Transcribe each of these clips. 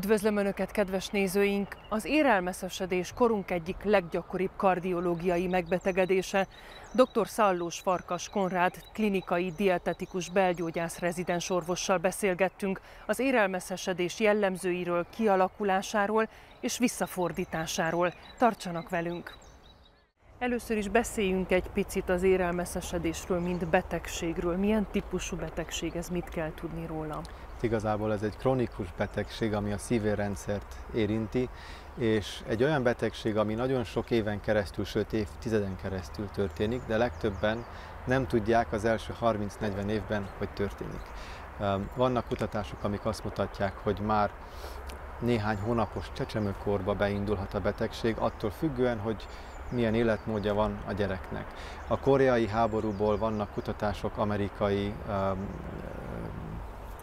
Üdvözlöm Önöket, kedves nézőink! Az érelmeszesedés korunk egyik leggyakoribb kardiológiai megbetegedése. Dr. Szallós Farkas Konrád, klinikai dietetikus belgyógyász rezidens orvossal beszélgettünk az érelmeszesedés jellemzőiről, kialakulásáról és visszafordításáról. Tartsanak velünk! Először is beszéljünk egy picit az érelmeszesedésről, mint betegségről. Milyen típusú betegség ez, mit kell tudni róla? Igazából ez egy kronikus betegség, ami a szívérendszert érinti, és egy olyan betegség, ami nagyon sok éven keresztül, sőt évtizeden keresztül történik, de legtöbben nem tudják az első 30-40 évben, hogy történik. Vannak kutatások, amik azt mutatják, hogy már néhány hónapos csecsemőkorba beindulhat a betegség, attól függően, hogy milyen életmódja van a gyereknek. A koreai háborúból vannak kutatások amerikai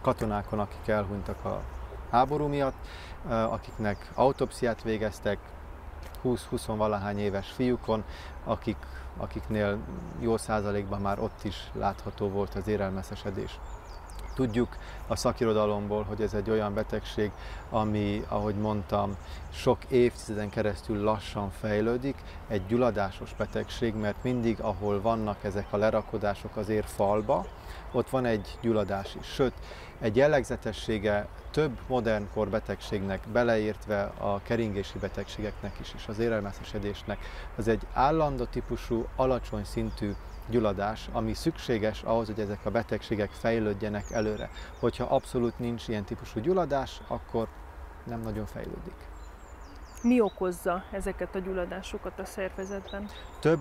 katonákon, akik elhunytak a háború miatt, akiknek autopsziát végeztek, 20-20 valahány éves fiúkon, akik, akiknél jó százalékban már ott is látható volt az érelmeszesedés. Tudjuk a szakirodalomból, hogy ez egy olyan betegség, ami, ahogy mondtam, sok évtizeden keresztül lassan fejlődik, egy gyulladásos betegség, mert mindig, ahol vannak ezek a lerakodások az érfalba, ott van egy gyulladás is. Sőt, egy jellegzetessége több modern korbetegségnek, beleértve a keringési betegségeknek is, és az érelmeszesedésnek, az egy állandó típusú, alacsony szintű gyulladás, ami szükséges ahhoz, hogy ezek a betegségek fejlődjenek előre. Hogyha abszolút nincs ilyen típusú gyulladás, akkor nem nagyon fejlődik. Mi okozza ezeket a gyulladásokat a szervezetben? Több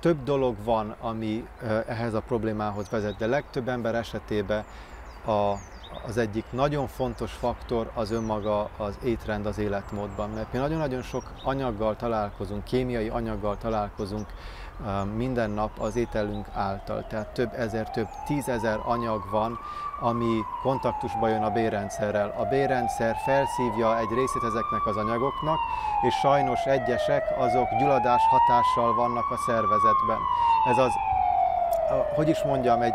több dolog van, ami ehhez a problémához vezet, de legtöbb ember esetében a, az egyik nagyon fontos faktor az önmaga az étrend az életmódban, mert mi nagyon-nagyon sok anyaggal találkozunk, kémiai anyaggal találkozunk minden nap az ételünk által. Tehát több ezer, több tízezer anyag van, ami kontaktusba jön a bérrendszerrel. A bérrendszer felszívja egy részét ezeknek az anyagoknak, és sajnos egyesek azok gyulladás hatással vannak a szervezetben. Ez az, hogy is mondjam, egy,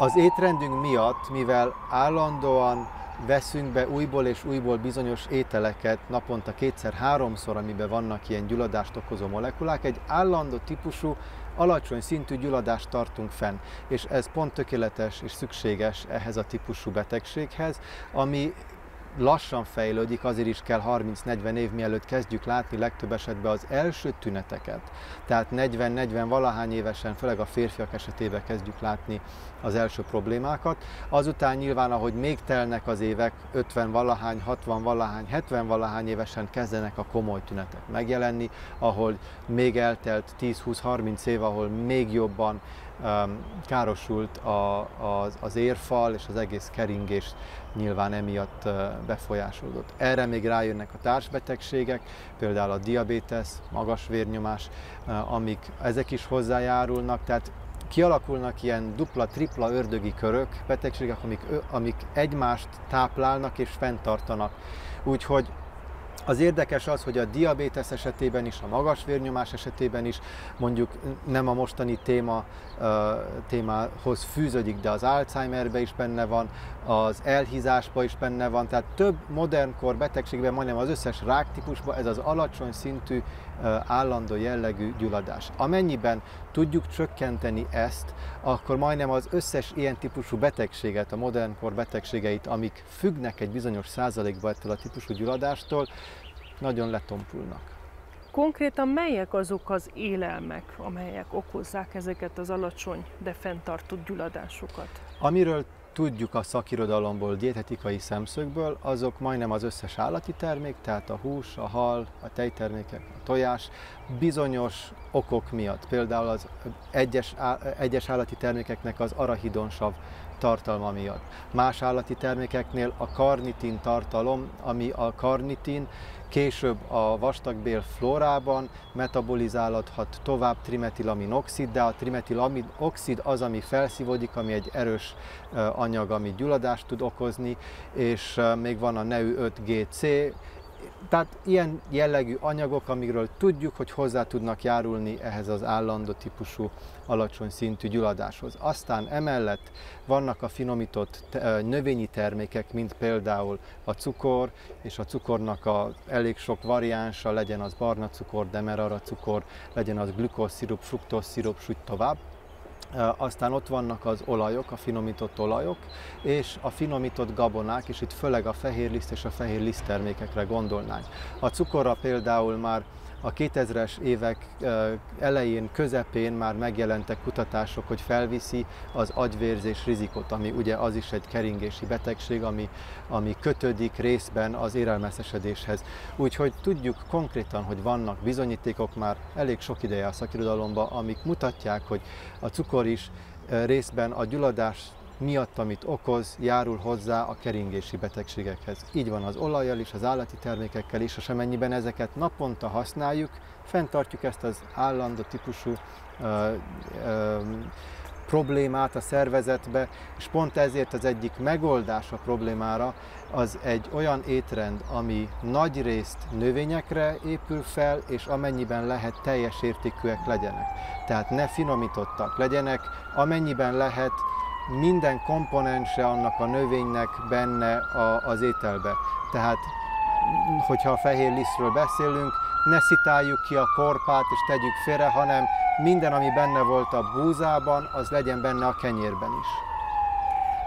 az étrendünk miatt, mivel állandóan veszünk be újból és újból bizonyos ételeket naponta kétszer-háromszor, amiben vannak ilyen gyulladást okozó molekulák, egy állandó típusú, alacsony szintű gyulladást tartunk fenn. És ez pont tökéletes és szükséges ehhez a típusú betegséghez, ami lassan fejlődik, azért is kell 30-40 év mielőtt kezdjük látni legtöbb esetben az első tüneteket. Tehát 40-40 valahány évesen, főleg a férfiak esetében kezdjük látni az első problémákat. Azután nyilván, ahogy még telnek az évek, 50 valahány, 60 valahány, 70 valahány évesen kezdenek a komoly tünetek megjelenni, ahol még eltelt 10-20-30 év, ahol még jobban károsult a, az, az érfal és az egész keringés nyilván emiatt befolyásolódott. Erre még rájönnek a társbetegségek, például a diabétesz, magas vérnyomás, amik ezek is hozzájárulnak, tehát kialakulnak ilyen dupla-tripla ördögi körök, betegségek, amik, amik egymást táplálnak és fenntartanak. Úgyhogy az érdekes az, hogy a diabétesz esetében is, a magas vérnyomás esetében is, mondjuk nem a mostani téma, témához fűződik, de az Alzheimerbe is benne van, az elhízásba is benne van, tehát több modernkor betegségben, majdnem az összes ráktípusban ez az alacsony szintű állandó jellegű gyulladás. Amennyiben tudjuk csökkenteni ezt, akkor majdnem az összes ilyen típusú betegséget, a modernkor betegségeit, amik függnek egy bizonyos százalékba ettől a típusú gyulladástól, nagyon letompulnak. Konkrétan melyek azok az élelmek, amelyek okozzák ezeket az alacsony, de fenntartott gyulladásokat? Amiről tudjuk a szakirodalomból, dietetikai szemszögből, azok majdnem az összes állati termék, tehát a hús, a hal, a tejtermékek, a tojás, bizonyos okok miatt. Például az egyes, egyes állati termékeknek az arahidonsav tartalma miatt. Más állati termékeknél a karnitin tartalom, ami a karnitin később a vastagbél flórában metabolizálódhat tovább trimetilamiloxid, de a trimetilamiloxid az, ami felszívódik, ami egy erős anyag, ami gyulladást tud okozni, és még van a NEU 5GC, tehát ilyen jellegű anyagok, amikről tudjuk, hogy hozzá tudnak járulni ehhez az állandó típusú alacsony szintű gyulladáshoz. Aztán emellett vannak a finomított növényi termékek, mint például a cukor, és a cukornak a elég sok variánsa, legyen az barna cukor, demerara cukor, legyen az glükózszirup, fruktózszirup, s úgy tovább. Aztán ott vannak az olajok, a finomított olajok, és a finomított gabonák, és itt főleg a fehér liszt és a fehér liszt termékekre gondolnánk. A cukorra például már a 2000-es évek elején, közepén már megjelentek kutatások, hogy felviszi az agyvérzés rizikot, ami ugye az is egy keringési betegség, ami, ami kötődik részben az érelmeszesedéshez. Úgyhogy tudjuk konkrétan, hogy vannak bizonyítékok már elég sok ideje a szakirodalomban, amik mutatják, hogy a cukor is részben a gyulladás miatt, amit okoz, járul hozzá a keringési betegségekhez. Így van az olajjal is, az állati termékekkel is, és amennyiben ezeket naponta használjuk, fenntartjuk ezt az állandó típusú ö, ö, problémát a szervezetbe, és pont ezért az egyik megoldás a problémára az egy olyan étrend, ami nagy részt növényekre épül fel, és amennyiben lehet teljes értékűek legyenek. Tehát ne finomítottak legyenek, amennyiben lehet minden komponense annak a növénynek benne a, az ételbe. Tehát, hogyha a fehér lisztről beszélünk, ne szitáljuk ki a korpát és tegyük félre, hanem minden, ami benne volt a búzában, az legyen benne a kenyérben is.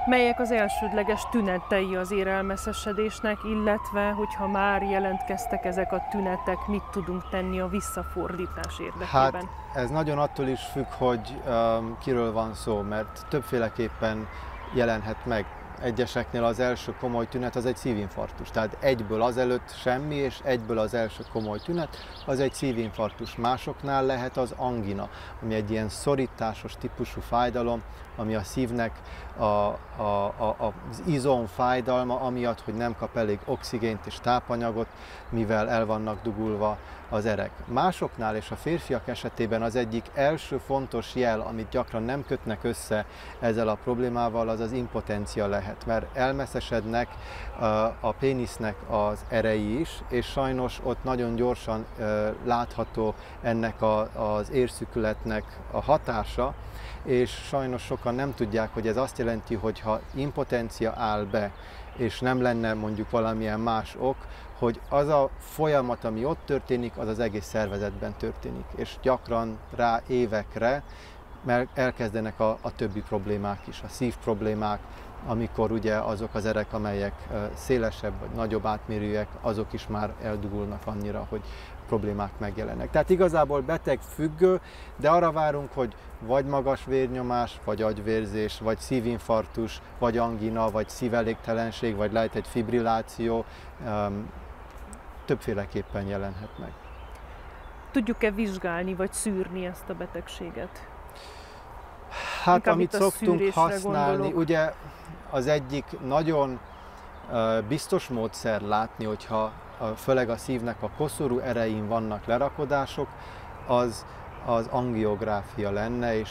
Melyek az elsődleges tünetei az érelmeszesedésnek, illetve hogyha már jelentkeztek ezek a tünetek, mit tudunk tenni a visszafordítás érdekében? Hát ez nagyon attól is függ, hogy um, kiről van szó, mert többféleképpen jelenhet meg egyeseknél az első komoly tünet az egy szívinfarktus. Tehát egyből azelőtt semmi, és egyből az első komoly tünet az egy szívinfarktus. Másoknál lehet az angina, ami egy ilyen szorításos típusú fájdalom, ami a szívnek a, a, a, az izom fájdalma, amiatt, hogy nem kap elég oxigént és tápanyagot, mivel el vannak dugulva az erek. Másoknál és a férfiak esetében az egyik első fontos jel, amit gyakran nem kötnek össze ezzel a problémával, az az impotencia lehet, mert elmeszesednek a pénisznek az erei is, és sajnos ott nagyon gyorsan látható ennek az érszükületnek a hatása, és sajnos sokan nem tudják, hogy ez azt jelenti, hogy ha impotencia áll be, és nem lenne mondjuk valamilyen más ok, hogy az a folyamat, ami ott történik, az az egész szervezetben történik, és gyakran rá évekre mert elkezdenek a, a többi problémák is, a szív problémák, amikor ugye azok az erek, amelyek szélesebb vagy nagyobb átmérőek, azok is már eldugulnak annyira, hogy problémák megjelennek. Tehát igazából beteg függő, de arra várunk, hogy vagy magas vérnyomás, vagy agyvérzés, vagy szívinfarktus, vagy angina, vagy szívelégtelenség, vagy lehet egy fibrilláció, többféleképpen jelenhet meg. Tudjuk-e vizsgálni vagy szűrni ezt a betegséget? Hát, Inkább amit szoktunk használni, gondolok. ugye az egyik nagyon biztos módszer látni, hogyha főleg a szívnek a koszorú erein vannak lerakodások, az az angiográfia lenne, és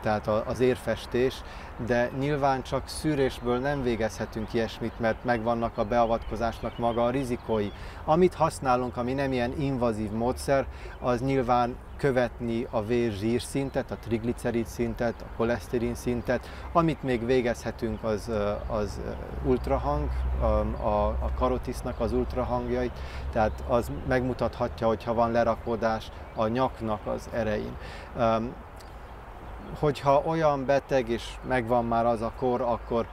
tehát az érfestés, de nyilván csak szűrésből nem végezhetünk ilyesmit, mert megvannak a beavatkozásnak maga a rizikói. Amit használunk, ami nem ilyen invazív módszer, az nyilván követni a vér szintet, a triglicerid szintet, a koleszterin szintet. Amit még végezhetünk, az, az ultrahang, a, a karotisznak az ultrahangjait, tehát az megmutathatja, hogyha van lerakódás a nyaknak az erein hogyha olyan beteg és megvan már az a kor, akkor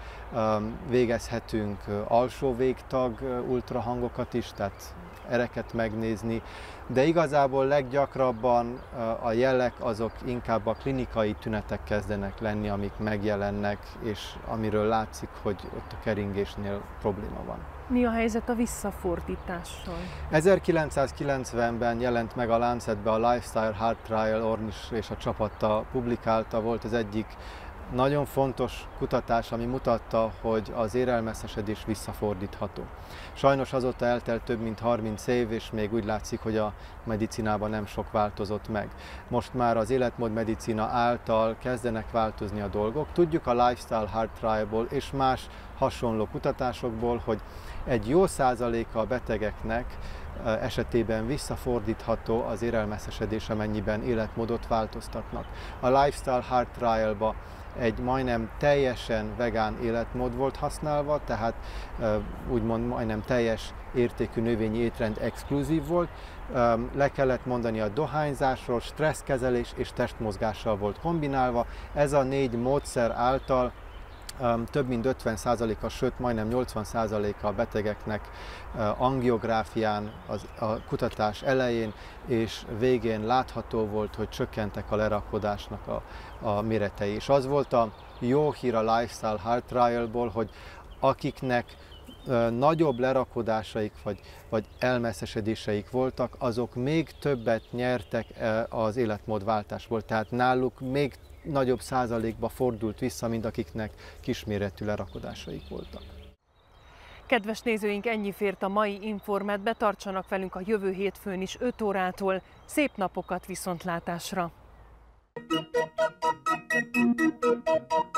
végezhetünk alsó végtag ultrahangokat is, tehát ereket megnézni, de igazából leggyakrabban a jelek azok inkább a klinikai tünetek kezdenek lenni, amik megjelennek, és amiről látszik, hogy ott a keringésnél probléma van. Mi a helyzet a visszafordítással? 1990-ben jelent meg a Lancetbe a Lifestyle Heart Trial, Ornis és a csapata publikálta, volt az egyik nagyon fontos kutatás, ami mutatta, hogy az érelmeszesedés visszafordítható. Sajnos azóta eltelt több mint 30 év, és még úgy látszik, hogy a medicinában nem sok változott meg. Most már az életmód medicina által kezdenek változni a dolgok. Tudjuk a Lifestyle Heart Trial-ból és más hasonló kutatásokból, hogy egy jó százaléka a betegeknek esetében visszafordítható az érelmeszesedés, amennyiben életmódot változtatnak. A Lifestyle Heart Trial-ba egy majdnem teljesen vegán életmód volt használva, tehát úgymond majdnem teljes értékű növényi étrend exkluzív volt. Le kellett mondani a dohányzásról, stresszkezelés és testmozgással volt kombinálva. Ez a négy módszer által több mint 50%-a, sőt majdnem 80%-a a betegeknek angiográfián az, a kutatás elején és végén látható volt, hogy csökkentek a lerakodásnak a, a méretei. És az volt a jó hír a Lifestyle Heart Trial-ból, hogy akiknek nagyobb lerakodásaik vagy, vagy elmeszesedéseik voltak, azok még többet nyertek az életmódváltásból. Tehát náluk még nagyobb százalékba fordult vissza, mint akiknek kisméretű lerakodásaik voltak. Kedves nézőink, ennyi fért a mai Informetbe, tartsanak velünk a jövő hétfőn is 5 órától. Szép napokat viszontlátásra! Thank you.